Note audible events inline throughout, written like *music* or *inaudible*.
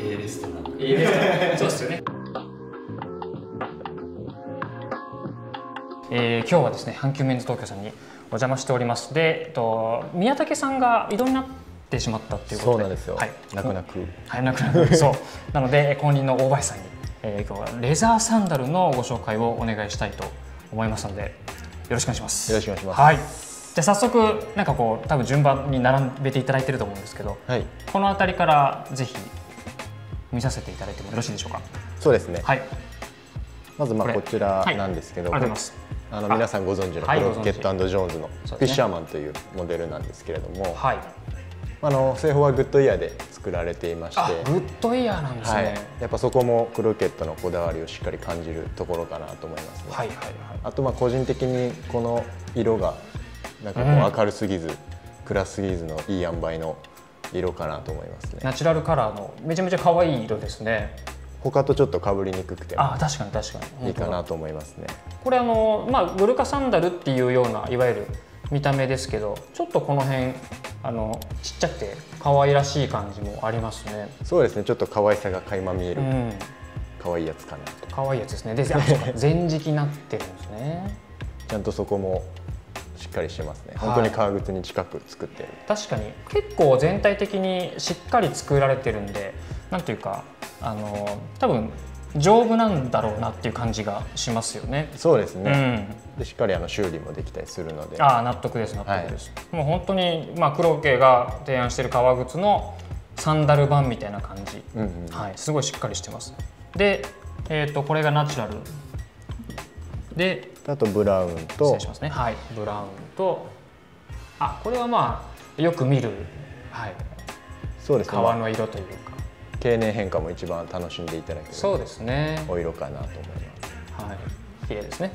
A レストラン A レストラン。そうですよね。えー、今日はですね阪急メンズ東京さんにお邪魔しております。で、えっと、宮武さんが異動になってしまったっていうことで。そうなんですよ、はい、泣く泣く。はい泣く泣く。*laughs* そう。なので後任の大林さんに、えー、今日はレザーサンダルのご紹介をお願いしたいと思いますのでよろしくお願いします。よろしくお願いします。はい。じゃあ早速なんかこう多分順番に並べていただいてると思うんですけどはい。この辺りからぜひ見させていただいてもよろしいでしょうか？そうですね、はい。まずまあこちらなんですけど、ありがとうございあの皆さんご存知のはい。クロッケットジョーンズのフィッシャーマンというモデルなんですけれども、はい。あの製法はグッドイヤーで作られていまして。あグッドイヤーなんですはい。ね、やっぱそこもクロケットのこだわりをしっかり感じるところかなと思いますね、はいはいはい。あとまあ個人的にこの色がなんかこうん。う明るすぎず、暗すぎずのいい塩梅の色かなと思いますね。ナチュラルカラーのめちゃめちゃ可愛い色ですね。他とちょっと被りにくくてもあ確かに確かに。いいかなと思いますね。これあのまあグルカサンダルっていうようないわゆる見た目ですけどちょっとこの辺あのちっちゃくて可愛らしい感じもありますね。そうですね。ちょっと可愛さが垣間見えるうん。可愛いやつかなと。可愛いやつですね。であそうか。全時期になってるんですね。ちゃんとそこもしっかりしてますね、はい。本当に革靴に近く作ってる。確かに。結構全体的にしっかり作られてるんでなんていうかあの多分丈夫なんだろうなっていう感じがしますよね。そうですうね、ん、でしっかりあの修理もできたりするので。ああ納得です納得です、もう本当にまあ黒家が提案している革靴のサンダル版みたいな感じ、うんうん。はい、すごいしっかりしてます。で、えー、とこれがナチュラル。であとブラウン失とね。はい。ブラウンとあこれはまあよく見る、はい、そうですね、革の色というか。経年変化も一番楽しんでいただけるそうですね。お色かなと思います。はい。綺麗ですね。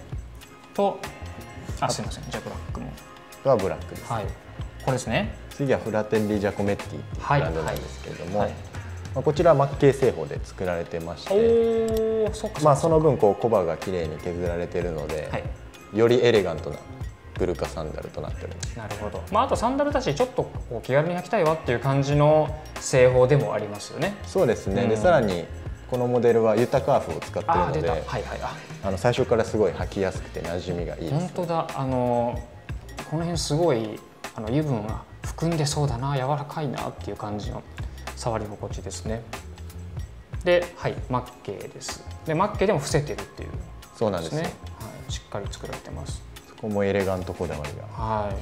とあすいません。じゃあブラックも。あとはブラックです、はい。これですね。次はフラテンリ・ジャコメッティっていうブはいランドなんですけれども、はいまあ、こちらはマッケイ製法で作られてましてまあその分こうコバが綺麗に削られているので、はい。よりエレガントなグルカサンダルとなっております。なるほど、まあ、あとサンダルだしちょっとこう気軽に履きたいわっていう感じの製法でもありますよね。そうですね、うん。でさらにこのモデルはユタカーフを使っているのであはいはい。ああの最初からすごい履きやすくて馴染みがいいです。本当だ。あのこの辺すごいあの油分が含んでそうだな。柔らかいなっていう感じの触り心地ですね。ではいマッケイです。でマッケイでも伏せてるっていう。そうなんですね。ねはい、しっかり作られてます。そこもエレガントこだわりがはい。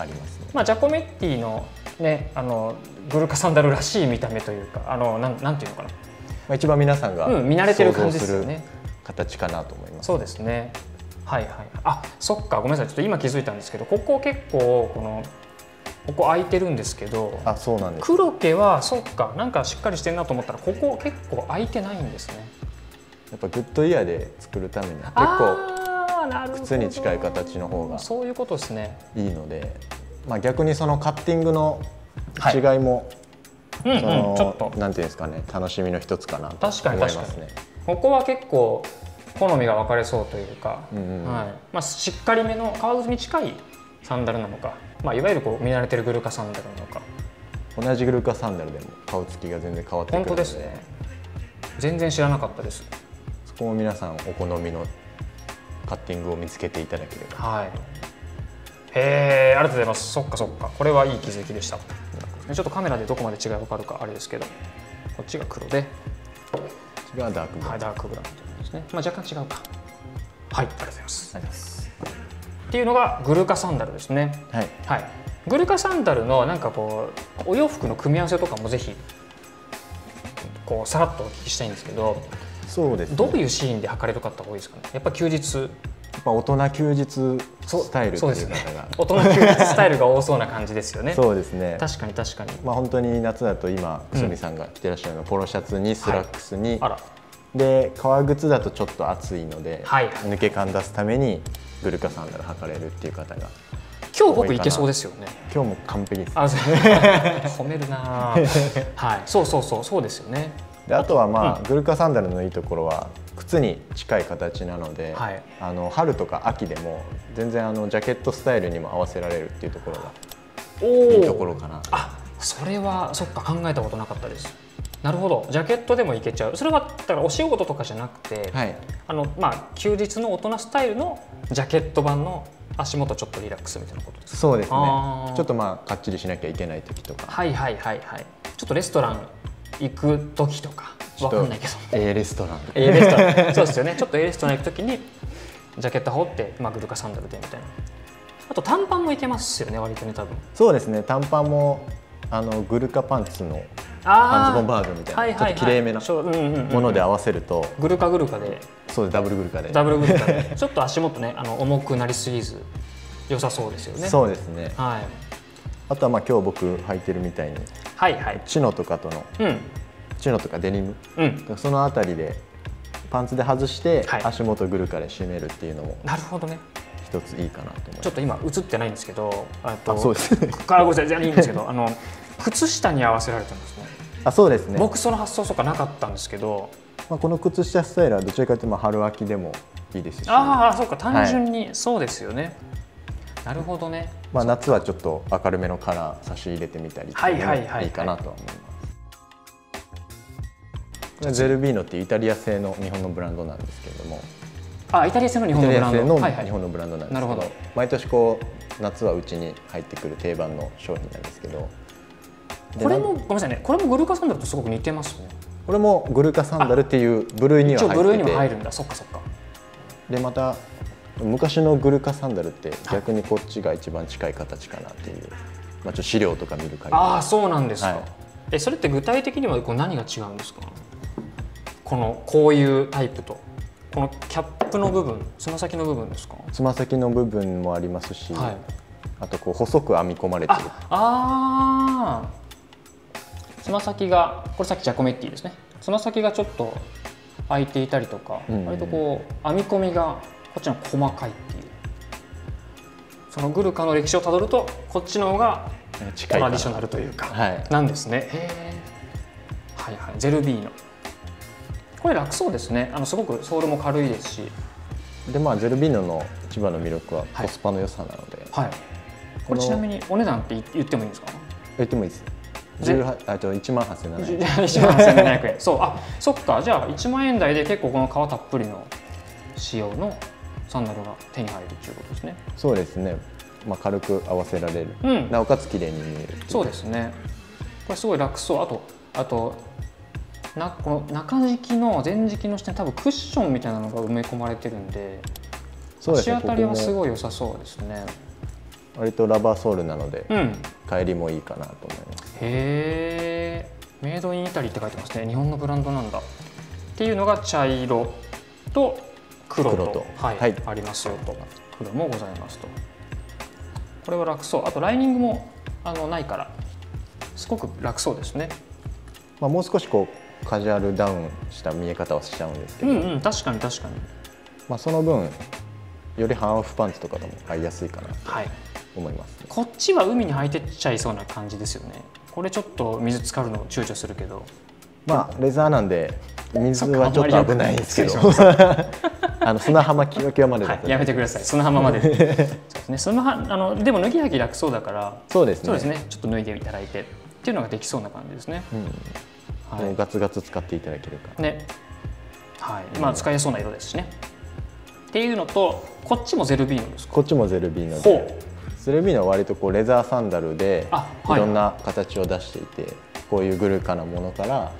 ありますね。まあ、ジャコメッティの,、ね、あのグルカサンダルらしい見た目というかあのなんなんていうのかな。まあ、一番皆さんがうん見慣れてる感じですよね。形かなと思います。そうですね。はいはい。あそっか。ごめんなさい。ちょっと今気づいたんですけどここ結構このここ空いてるんですけどあそうなんです。黒毛はそっかなんかしっかりしてるなと思ったらここ結構空いてないんですね。やっぱグッドイヤーで作るためには結構靴に近い形の方がそういうことですね。いいので、まあ、逆にそのカッティングのはい。違いも、うんうんそのちょっと。なんていうんですかね楽しみの一つかなと確かに思いますね。ここは結構好みが分かれそうというか、うんうん。はい。まあ、しっかりめの革靴に近いサンダルなのか、まあ、いわゆるこう見慣れてるグルカサンダルなのか。同じグルカサンダルでも顔つきが全然変わってくる本ので。当ですね。全然知らなかったです。そこも皆さんお好みのカッティングを見つけていただければ。はい。へえありがとうございます。そっかそっか。これはいい気づきでした。ちょっとカメラでどこまで違い分かるかあれですけど。こっちが黒で、こちらはダークブラウン。はい、ダークブラウンですね、まあ、若干違うか。はいありがとうございます。ありがとうございますっていうのがグルカサンダルですね。はい。はい、グルカサンダルのなんかこうお洋服の組み合わせとかもぜひこうさらっとお聞きしたいんですけどそうですね。どういうシーンで履かれる方が多いですかね。やっぱ休日。やっぱ大人休日スタイルっていうそうですね。方が大人休日スタイルが多そうな感じですよね。*laughs* そうですね。確かに確かに。まあ本当に夏だと今くすみさんが着てらっしゃるのはポロシャツにスラックスに、あら。で革靴だとちょっと暑いので、はい。抜け感出すためにグルカサンダル履かれるっていう方が今日僕いけそうですよね。今日も完璧です。*laughs* 褒めるなぁ。*laughs* はい。そうそうそうそうですよね。であとはまあ、グルカサンダルのいいところは靴に近い形なので、はい。あの春とか秋でも全然あのジャケットスタイルにも合わせられるっていうところがおいいところかな。あそれはそっか考えたことなかったですなるほど。ジャケットでもいけちゃう。それはだからお仕事とかじゃなくて、はい。あのまあ休日の大人スタイルのジャケット版の足元ちょっとリラックスみたいなことですか？そうですね。ちょっとまあかっちりしなきゃいけない時とか。はいはいはいはい。ちょっとレストラン行く時とか。わかんないけど。A レストラン。A レストラン。*laughs* そうですよね。ちょっと A レストラン行く時にジャケット羽織って、まあ、グルカサンダルでみたいな。あと短パンもいけますよね割とね多分。そうですね。短パンもあのグルカパンツのあ半ズボンバージョンみたいな、はいはいはい。ちょっときれいめなもので合わせると、グルカグルカで。そうですダブルグルカで。ダブルグルカで。*laughs* ちょっと足元ねあの重くなりすぎず良さそうですよね。そうですね。はい、あとはまあ今日僕履いてるみたいにはいはい。チノとかとのうん。チノとかデニム。うん。そのあたりでパンツで外してはい。足元グルカで締めるっていうのもなるほどね。一ついいかなと思います。ちょっと今映ってないんですけどあとあそうです。ねあごめんなさい。じゃあいいんですけどあの靴下に合わせられてますね。あそうですね、僕その発想とかなかったんですけど。まあ、この靴下スタイルはどちらかというとまあ春秋でもいいですし。ああそうか単純にそうですよね、なるほどね。まあ、夏はちょっと明るめのカラー差し入れてみたりいいはいはいはい。いいかなとは思います。ゼルビーノっていうイタリア製の日本のブランドなんですけれども。あイタリア製の日イ本のブランド。日本のブランドなんですけど,、なるほど。毎年こう夏はうちに入ってくる定番の商品なんですけどでこれもごめんなさいね。これもグルカサンダルとすごく似てますね。これもグルカサンダルっていう部類には入ってて。にも入るんだ。そっかそっか。でまた昔のグルカサンダルって逆にこっちが一番近い形かなっていう、まあ、ちょっと資料とか見る限り。ああそうなんですか、はい。えそれって具体的にはこう何が違うんですか？このこういうタイプと。このキャップの部分つま先の部分ですか？つま先の部分もありますし、はい。あとこう細く編み込まれてる。ああーつま先がこれさっきジャコメッティですね。つま先がちょっと開いていたりとか、うん。うん割とこう編み込みがこっちの細かいっていう。そのグルカの歴史をたどるとこっちの方がトラディショナルというか、はい。なんですね。はいはい。ゼルビーノこれ楽そうですね。あのすごくソールも軽いですし。でまあゼルビーノの一番の魅力ははい。コスパの良さなので、はい。これちなみにお値段って言言ってもいいんですか？言ってもいいですぜ18あと1万8700円。1万1700円。そう。あそっか。じゃあ1万円台で結構この皮たっぷりの仕様のサンダルが手に入るっていうことですね。そうですね、まあ、軽く合わせられる、うん。なおかつ綺麗に見える。そうですね。これすごい楽そう。あとあとなこの中敷きの前敷きの下に多分クッションみたいなのが埋め込まれてるんでそうですね。足当たりはすごい良さそうですね割とラバーソールなのでうん。帰りもいいかなと思います。へえメイドインイタリーって書いてますね。日本のブランドなんだ。っていうのが茶色と黒と。黒と。はい。はい。ありますよと。黒もございますと。これは楽そう。あとライニングもあのないから。すごく楽そうですね。まあ、もう少しこうカジュアルダウンした見え方はしちゃうんですけど、うんうん。確かに確かに。まあ、その分よりハーフパンツとかでも合いやすいかな。とはい思います、こっちは海に履いてっちゃいそうな感じですよね。これちょっと水浸かるの躊躇するけど。まあレザーなんで水はちょっと危ないんですけど。あの砂浜キワキワまでだはいと、やめてください。砂浜まで。そうですね。そのはあのでも脱ぎ履き楽そうだからそうですね。そうですね。ちょっと脱いでいただいて。っていうのができそうな感じですね。うん。はもうガツガツ使っていただけるか。いね。はい。まあ使えそうな色ですしね。っていうのとこっちもゼルビーノですか？こっちもゼルビーノほでゼルビーノは割とこうレザーサンダルでい。いろんな形を出していて、こういうグルカなものから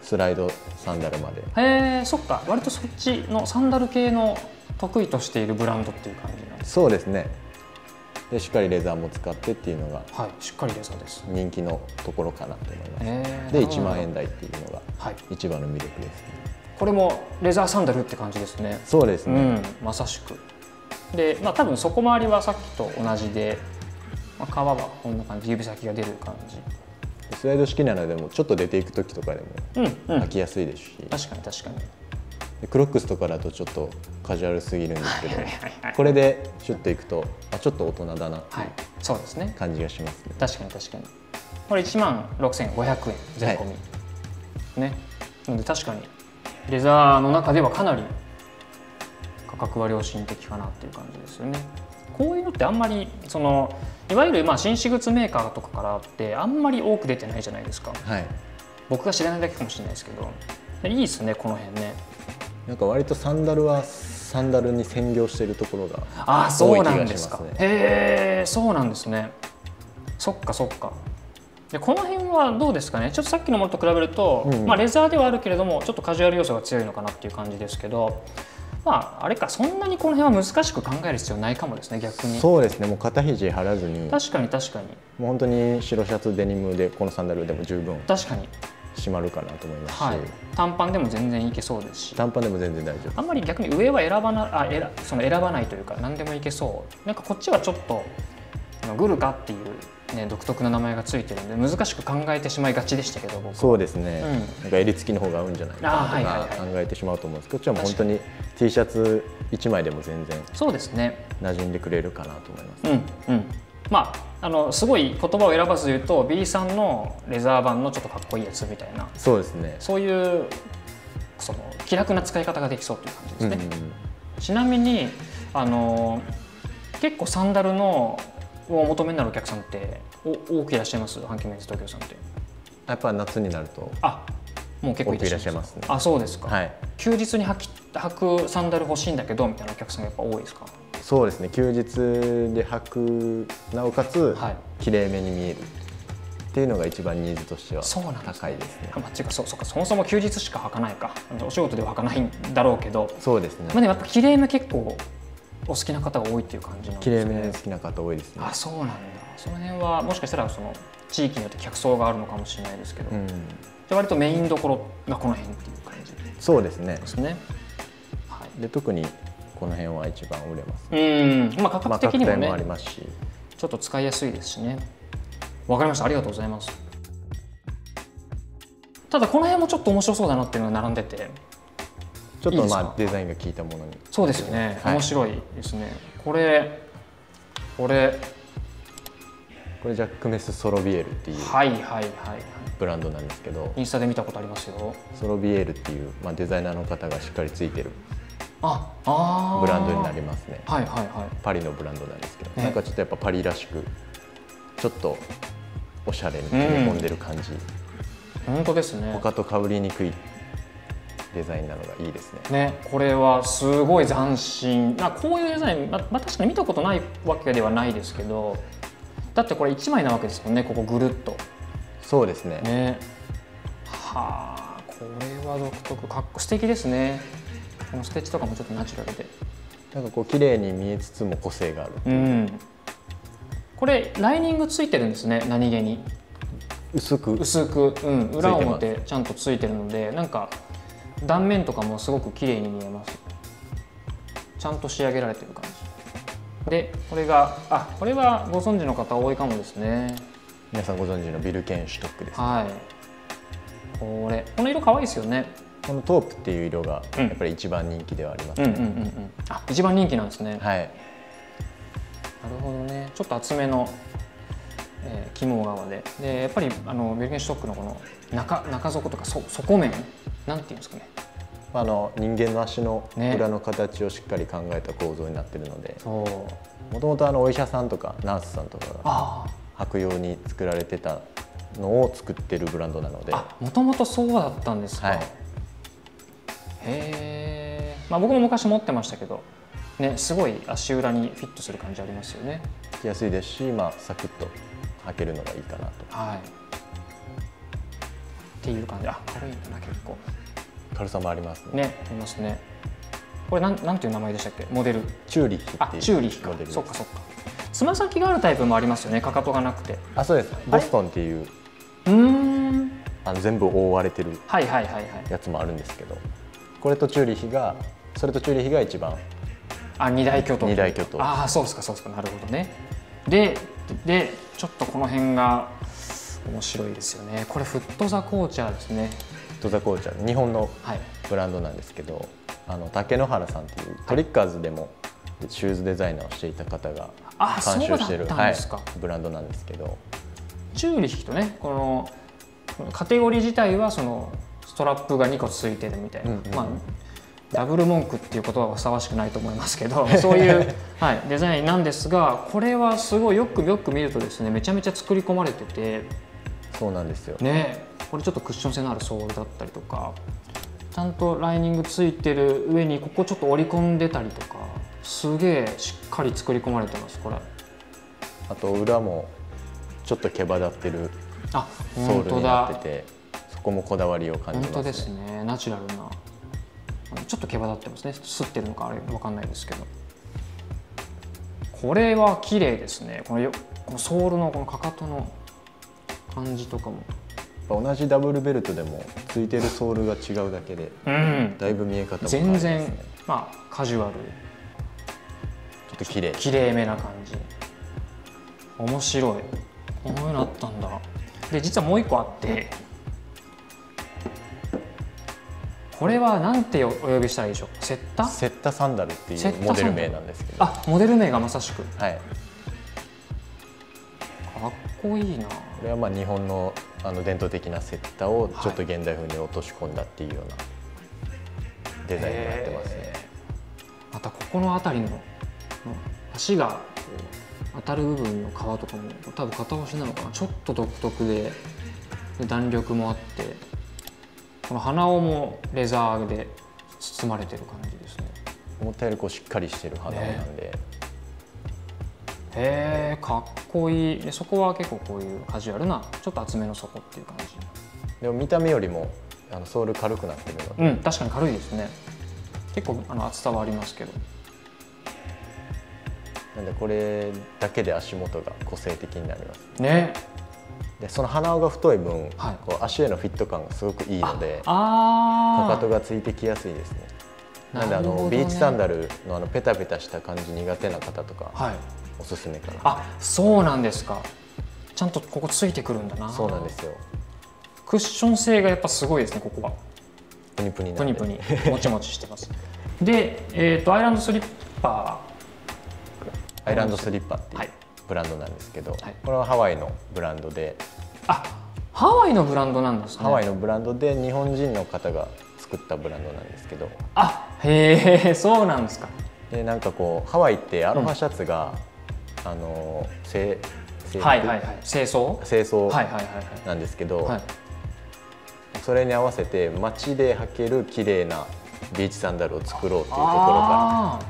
スライドサンダルまで。へえそっか。割とそっちのサンダル系の得意としているブランドっていう感じなんですそうですね。でしっかりレザーも使ってっていうのがはいしっかりレザーです。人気のところかなと思います。で1なるほど。万円台っていうのがはい。一番の魅力ですね。これもレザーサンダルって感じですね。そうですね、うん、まさしくで、まあ、多分底回りはさっきと同じで、まあ、皮はこんな感じ指先が出る感じ。スライド式なのでもちょっと出ていく時とかでもうんうん。履きやすいですし、確かに確かに。でクロックスとかだとちょっとカジュアルすぎるんですけどはいはいはいこれでシュッといくとあちょっと大人だなってはい。いうそうですね。感じがしますね、確かに確かに。これ1万6500円税込み、ね。なので確かにレザーの中ではかなり価格は良心的かなっていう感じですよね。こういうのってあんまりそのいわゆるまあ紳士靴メーカーとかからってあんまり多く出てないじゃないですか。はい。僕が知らないだけかもしれないですけど。いいですねこの辺ね。なんか割とサンダルはサンダルに専業しているところがああそうなんですか。へえそうなんですね。そっかそっか。でこの辺はどうですかね。ちょっとさっきのものと比べると、うん。まあ、レザーではあるけれどもちょっとカジュアル要素が強いのかなっていう感じですけどまああれかそんなにこの辺は難しく考える必要ないかもですね逆に。そうですね。もう肩肘張らずに。も確かに確かに。う本当に白シャツデニムでこのサンダルでも十分。確かに。締まるかなと思いますし、はい。短パンでも全然いけそうですし。短パンでも全然大丈夫。あんまり逆に上は選ばなあ選その選ばないというか何でもいけそう。なんかこっちはちょっとあのグルカっていう、ね、独特な名前がついてるんで難しく考えてしまいがちでしたけど僕そうですね、うん。なんか襟付きの方が合うんじゃないかとかはい考えてしまうと思うんですけどこっちはもう本当に T シャツ1枚でも全然そうですね。馴染んでくれるかなと思います、うんうん。まああのすごい言葉を選ばず言うと B さんのレザー版のちょっとかっこいいやつみたいな。そうですね。そういうその気楽な使い方ができそうという感じですね、うんうんうん。ちなみにあの結構サンダルのをお求めになるお客さんってお多くいらっしゃいます？阪急メンズ東京さんって。やっぱ夏になるとあもう結構いらっしゃいます。ね。あそうですか、はい。休日に履き履くサンダル欲しいんだけどみたいなお客さんがやっぱ多いですか？そうですね。休日で履くなおかつはい。綺麗めに見えるっていうのが一番ニーズとしてはそうなんです高いですね。あまあ、っていう。かそうそうか。そもそも休日しか履かないか。お仕事では履かないんだろうけど、そうですね。まあ、でもやっぱ綺麗め結構お好きな方が多いっていう感じなんです綺ね好きな方多いですね。あそうなんだ。その辺はもしかしたらその地域によって客層があるのかもしれないですけど、うん。じゃあ割とメインどころがこの辺っていう感じで。そうですね。すね。はい。で特にこの辺は一番売れます。うん。まあ価まあ格的にもね、角帯もありますし。ちょっと使いやすいですしね。わかりました。ありがとうございます。ただこの辺もちょっと面白そうだなっていうのが並んでてちょっとまあデザインが効いたものに。そうですよね、はい。面白いですね。これこれ。これジャックメスソロビエルっていうはいはいはいはい。ブランドなんですけど。インスタで見たことありますよ。ソロビエルっていう、まあ、デザイナーの方がしっかりついてるああー。ブランドになりますね。はいはいはい。パリのブランドなんですけど、ね。なんかちょっとやっぱパリらしくちょっとおしゃれに詰め込んでる感じ、本当ですね。他と被りにくいデザインなのがいいですね。ねこれはすごい斬新。なこういうデザイン、まあまあ、確かに見たことないわけではないですけどだってこれ1枚なわけですもんねここぐるっと。そうですね。ね。はあこれは独特。かっこ素敵ですね。このステッチとかもちょっとナチュラルで。なんかこう綺麗に見えつつも個性があるう。ん。これライニングついてるんですね何気に。薄く。薄く、うん、裏表ちゃんとついてるのでなんか断面とかもすごく綺麗に見えます。ちゃんと仕上げられてる感じ。でこれがあこれはご存知の方多いかもですね。皆さんご存知のビルケンシュトックです、はい。これこの色可愛いですよね。このトープっていう色がうん。やっぱり一番人気ではありますね、うんうんうんうん。あ一番人気なんですね、はい。なるほどね。ちょっと厚めの、えー、肝側で。でやっぱりあのビルケンシュトックのこの中中底とかそ底面なんていうんですかね。あの人間の足のね。裏の形をしっかり考えた構造になってるので。そう。もともとあのお医者さんとかナースさんとかがあ履くように作られてたのを作ってるブランドなので。あもともとそうだったんですか、はい。へえ、まあ、僕も昔持ってましたけどねすごい足裏にフィットする感じありますよね。着やすいですし、まあ、サクッと履けるのがいいかなと。はい。っていう感じ。あ軽いんだな結構。軽さもありますね。ねありますね。これなんなんていう名前でしたっけ？モデル。チューリッヒあっていうチューリッヒか。そっかそっか。つま先があるタイプもありますよねかかとがなくて。あそうです。ボストンっていううーん。あの全部覆われてるはいはいはいはい。やつもあるんですけど。これとチューリッヒがそれとチューリッヒが一番。あ二大巨頭。二大巨頭。ああそうですかそうですか。なるほどね。ででちょっとこの辺が面白いですよね。これフットザコーチャーですね。トザコーチャー日本のはい。ブランドなんですけどあの竹野原さんっていうトリッカーズでもシューズデザイナーをしていた方があ監修してるはい、ブランドなんですけど。チューリッヒとね。このこのカテゴリー自体はそのストラップが2個ついてるみたいな、うんうんうん。まあダブル文句っていう言葉はふさわしくないと思いますけど *laughs* そういう、はい、デザインなんですがこれはすごいよくよく見るとですねめちゃめちゃ作り込まれててそうなんですよ。ねこれちょっとクッション性のあるソールだったりとかちゃんとライニングついてる上にここちょっと折り込んでたりとかすげえしっかり作り込まれてますこれ。あと裏もちょっと毛羽立ってるあソールになってだてそこもこだわりを感じますね。本当ですね。ナチュラルなちょっと毛羽立ってますね。吸ってるのかあれわかんないですけど。これは綺麗ですね。このよこのソールのこのかかとの感じとかも。同じダブルベルトでもついてるソールが違うだけでうん。だいぶ見え方も変わり全然まあカジュアル。ちょっと綺麗。綺麗めな感じ。面白い。こういうのあったんだ。で実はもう一個あってこれはなんてお呼びしたらいいでしょう？セッタ？セッタサンダルっていうモデル名なんですけど。あモデル名がまさしく。はい。かっこいいな。これはまあ日本のあの伝統的なセッタをちょっと現代風に落とし込んだっていうようなデザインになってますね。へー。またここの辺りのの足が当たる部分の皮とかも多分片押しなのかな。ちょっと独特でで弾力もあってこの鼻緒もレザーで包まれてる感じですね。思ったよりこうしっかりしてる鼻緒なんで、へえかっこいい。でそこは結構こういうカジュアルなちょっと厚めの底っていう感じ。でも見た目よりもあのソール軽くなってるので、うん確かに軽いですね。結構あの厚さはありますけど。なんでこれだけで足元が個性的になります。ねでその鼻緒が太い分、はい。こう足へのフィット感がすごくいいのでかかとがついてきやすいですね。なんであのビーチサンダルのあのペタペタした感じ苦手な方とかはい。おすすめかな、あそうなんですか。ちゃんとここついてくるんだな。そうなんですよ。クッション性がやっぱすごいですねここは。プニプニプニプニ。もちもちしてます。で、えー、とアイランドスリッパアイランドスリッパっていう。はいブランドなんですけど、はい。これはハワイのブランドで、ーあハワイのブランドなんですね。ハワイのブランドで日本人の方が作ったブランドなんですけど。あへえそうなんですか。でなんかこうハワイってアロハシャツが、あの制制服？はいはいはい。清掃？清掃はいはいはいなんですけど、それに合わせて街で履ける綺麗なビーチサンダルを作ろうっていうところか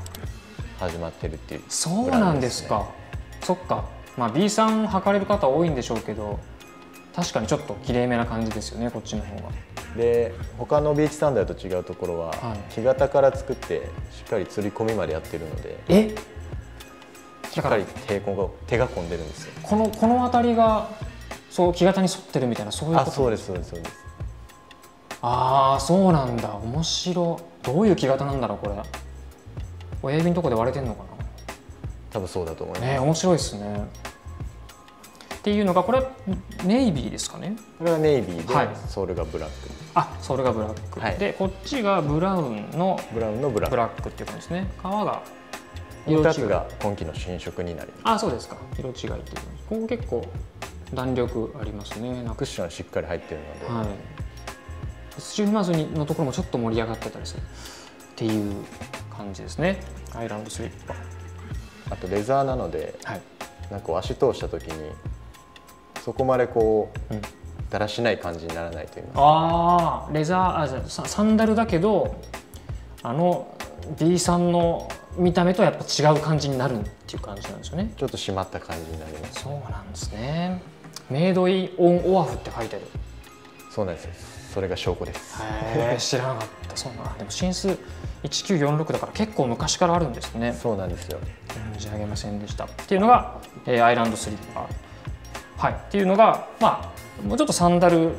ら始まってるっていうそうなんですかそっか。まあ B さん履かれる方多いんでしょうけど確かにちょっときれいめな感じですよねこっちの方が。で他のビーチサンダルと違うところは、はい。木型から作ってしっかり釣り込みまでやってるのでえ？しっかり手が手が込んでるんですよ。このこの辺りがそう木型に沿ってるみたいなそういうこと？あそうですそうですそうです。ああそうなんだ。面白。いどういう木型なんだろうこれ。親指のとこで割れてんのか多分そうだと思います、なね面白いですね。っていうのがこれはネイビーですかね？これはネイビーで、はい。ソールがブラック。あそれがブラック、はい。でこっちがブラウンのブラウンのブラック。ブラックっていう感じですね。皮がこの2色違い。つが今季の新色になります。あそうですか。色違いっていう。ここ結構弾力ありますね。クッションしっかり入ってるので、はい。スチールマズにのところもちょっと盛り上がってたりするっていう感じですね。アイランドスリッパあとレザーなのではい、なんか足通した時にそこまでこううん、だらしない感じにならないというかああレザーあじゃあササンダルだけどあの B さんの見た目とはやっぱ違う感じになるっていう感じなんですよね。ちょっと締まった感じになりますそうなんですね。メイドインオンオアフって書いてある。そうなんです。よそれが証拠です。知らなかったそうな。でも新数1946だから結構昔からあるんですね。そうなんですよ。存じ上げませんでした。っていうのが、えーアイランドスリッパ。はい。っていうのがまあもうちょっとサンダル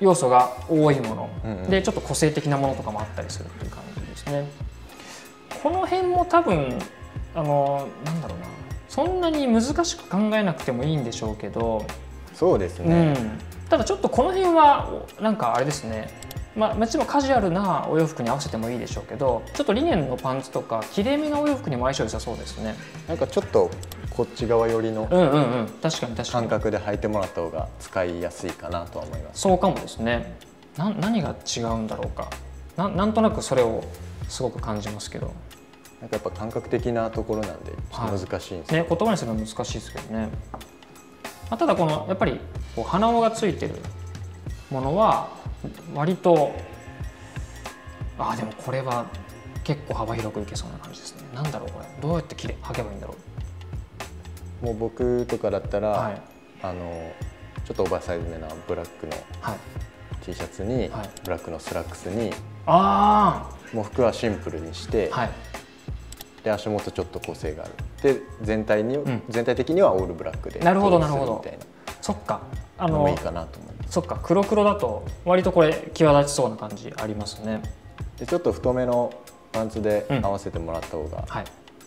要素が多いもの、うんうん。でちょっと個性的なものとかもあったりするっていう感じですね。この辺も多分あのなんだろうな。そんなに難しく考えなくてもいいんでしょうけど、そうですうね、ん、ただちょっとこの辺はなんかあれですね。まあ、もちろんカジュアルなお洋服に合わせてもいいでしょうけどちょっとリネンのパンツとかきれいめなお洋服にも相性良さそうですねなんかちょっとこっち側寄りの確かに確かに感覚で履いてもらった方が使いやすいかなとは思いますそうかもですねな何が違うんだろうかななんとなくそれをすごく感じますけど、なんかやっぱ感覚的なところなんで難しいんですよ、ね、言葉にするのは難しいですけどね、まあ、ただこのやっぱりこう鼻緒がついてるものは割とあーでもこれは結構幅広くいけそうな感じですね。なんだろうこれ。どうやってこれ履けばいいんだろもう僕とかだったら、うはいあのちょっとオーバーサイズめなブラックのはい。T シャツに、はい。ブラックのスラックスにあもう服はシンプルにして、あはい。で足元ちょっと個性があるで全体に、ん。全体的にはオールブラックでなるほどなるほどみたいそっか。あのいいかなと思いますそっか。黒黒だと割とこれ際立ちそうな感じありますね。でちょっと太めのパンツでうん。合わせてもらった方が、はい。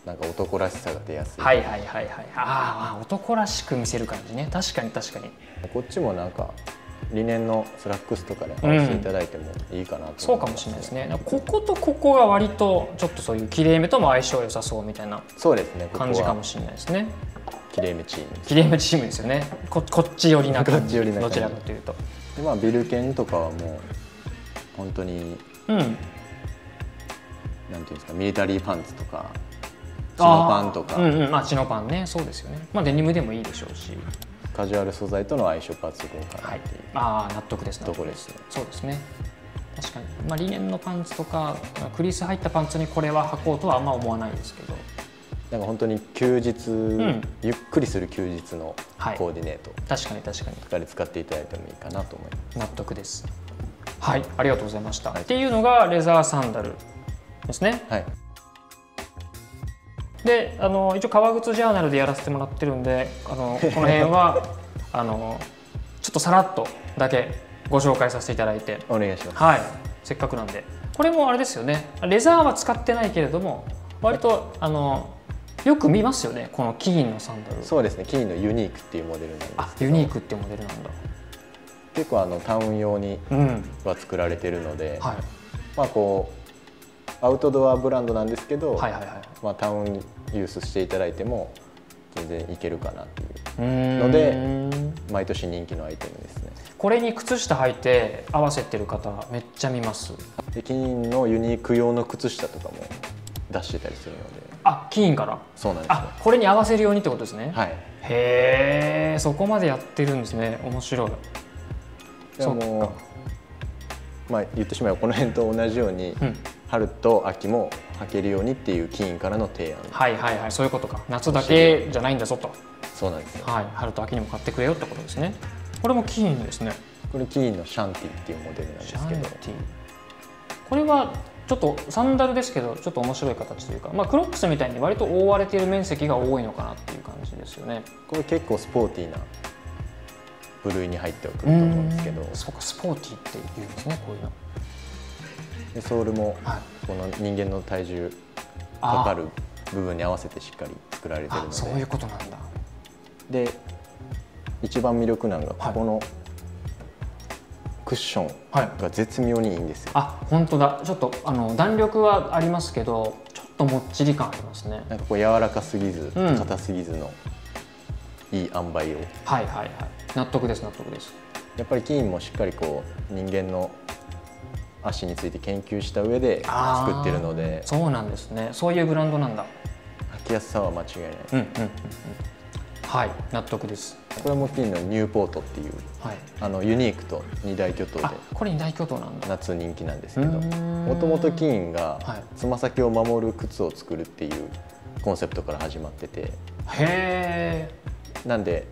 なんか男らしさが出やすい、はいはいはいはいああ男らしく見せる感じね。確かに確かに。こっちもなんかリネンのスラックスとかで合わせていただいてもいいかなと思います、そうかもしれないですね。こことここが割とちょっとそういうきれいめとも相性良さそうみたいなそうですね。ここは感じかもしれないですね。きれいめチームですきれいめチームですよね。こっち寄りな感じ。どちらかというと。でまあビルケンとかはもう本当にうん。なんていうんですかミリタリーパンツとかチノパンとか、あーうんうん。まあチノパンね。そうですよね。まあデニムでもいいでしょうしカジュアル素材との相性抜群かなはいっていう。ああ納得です納得とこですね、そうですね。確かに、まあ、リネンのパンツとかクリス入ったパンツにこれは履こうとはあんま思わないですけど。なんか本当に休日、んゆっくりする休日のはいコーディネート。確かに確かに。とかで使っていただいてもいいかなと思います、納得です。はい。ありがとうございました、はい。っていうのがレザーサンダルですね。はいであの一応革靴ジャーナルでやらせてもらってるんであのこの辺は *laughs* あのちょっとさらっとだけご紹介させていただいて。お願いします。はい。せっかくなんで。これもあれですよね。レザーは使ってないけれども割とあのよく見ますよね。このキーンのサンダル。そうですね。キーのユニークっていうモデルなんですあユニークっていうモデルなんだ。結構あのタウン用にうん。は作られてるので、はい。まあこうアウトドアブランドなんですけど、はいはいはい。まあ、タウンユースしていただいても全然いけるかなっていう。ので毎年人気のアイテムですね。これに靴下履いて合わせてる方めっちゃ見ます。でキーンのユニーク用の靴下とかも出してたりするので。あキーンから？そうなんですよ。あこれに合わせるようにってことですね、はい。へえそこまでやってるんですね。面白い。でもかまあ言ってしまえばこの辺と同じように、うん。春と秋も履けるようにっていうキーンからの提案。はいはいはいそういうことか。夏だけじゃないんだぞと。そうなんですよ。はい春と秋にも買ってくれよってことですね。これもキーンですね。これキーンのシャンティっていうモデルなんですシャンテけどィ。これはちょっとサンダルですけどちょっと面白い形というか、まあ、クロックスみたいに割と覆われている面積が多いのかなっていう感じですよね。これ結構スポーティーな部類に入ってはくると思うんですけど。そうかスポーティーって言うんですねこういうのでソールもはい。この人間の体重かかる部分に合わせてしっかり作られてるのあそういうでことなんだ。で一番魅力なのがはい。ここのクッションはい。が絶妙にいいんですよ。あ本当だ。ちょっとあの弾力はありますけどちょっともっちり感ありますね。なんかこう柔らかすぎずうん。硬すぎずのいい塩梅を。はいはいはい。納得です納得です。やっぱりキーンもしっかりこう人間の足について研究した上で作ってるので。そうなんですね。そういうブランドなんだ。履きやすさは間違いない。うんうんはい納得です。これもキーンのニューポートっていうはい。あのユニークと二大巨頭であこれ二大巨頭なんだ。夏人気なんですけどもともとキーンがはい。つま先を守る靴を作るっていうコンセプトから始まってて。へえなんで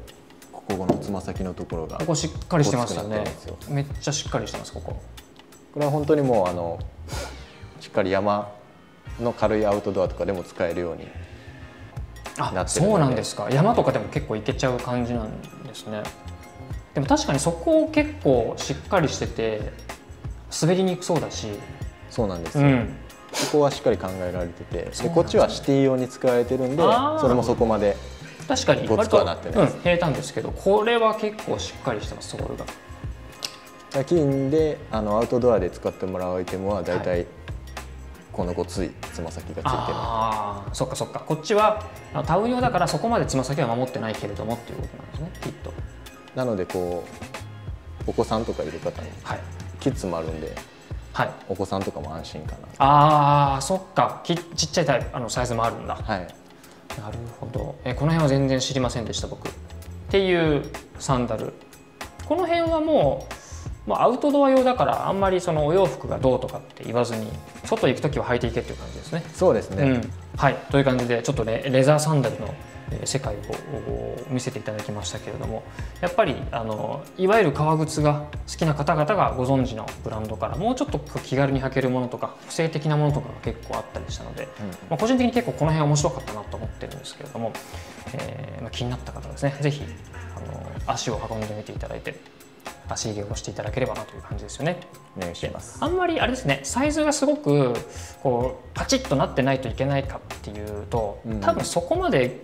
ここのつま先のところがここしっかりしてますよ。ねめっちゃしっかりしてますこここれは本当にもうあのしっかり山の軽いアウトドアとかでも使えるようになあってるので。そうなんですか。山とかでも結構いけちゃう感じなんですね。でも確かにそこ結構しっかりしてて滑りにくそうだし。そうなんですよ、うん。ここはしっかり考えられてて。ですね。でこっちはシティ用に使われてるんでそれもそこまで確かに。ごつくはなってないです。うん、平坦ですけどこれは結構しっかりしてますソールが金であのアウトドアで使ってもらうアイテムは大は体このごついつま先がついてる。ああそっかそっか。こっちはタウン用だからそこまでつま先は守ってないけれどもっていうことなんですねきっと。なのでこうお子さんとかいる方にはい。キッズもあるんではい。お子さんとかも安心かああそっか。きちっちゃいタイプあのサイズもあるんだ。なはい。なるほど。えこの辺は全然知りませんでした僕。っていうサンダル。この辺はもうまあ、アウトドア用だからあんまりそのお洋服がどうとかって言わずに外行く時は履いていけっていう感じですね。そうですね、うん、はい。という感じでちょっとねレザーサンダルのえー世界をお見せていただきましたけれどもやっぱりあのいわゆる革靴が好きな方々がご存知のブランドからもうちょっと気軽に履けるものとか個性的なものとかが結構あったりしたので、まあ、個人的に結構この辺面白かったなと思ってるんですけれども、えーまあ、気になった方はですねぜひあの足を運んでみていただいて足入れをしていただければなという感じですよね。お願いしますあんまりあれですねサイズがすごくこうパチッとなってないといけないかっていうと、うん多分そこまで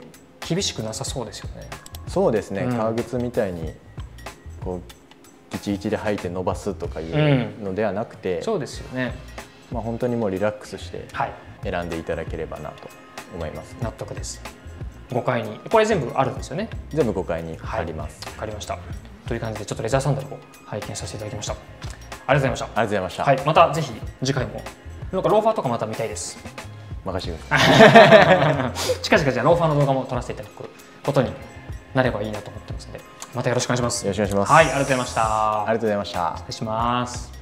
厳しくなさそうですよね。そうですね、うん革靴みたいにこうギチギチで履いて伸ばすとかいうのではなくて、そうですよね。まあ、本当にもうリラックスしてはい、選んでいただければなと思います納得です。5階にこれ全部あるんですよね。全部5階にあります、わかりました。という感じでちょっとレザーサンダルを拝見させていただきました。ありがとうございました。ありがとうございました、はい、またぜひ次回もなんかローファーとかまた見たいです。任せてください *laughs* 近々じゃあローファーの動画も撮らせていただくことになればいいなと思ってますので、またよろしくお願いします。よろしくお願いしますはい、ありがとうございました。ありがとうございました失礼します。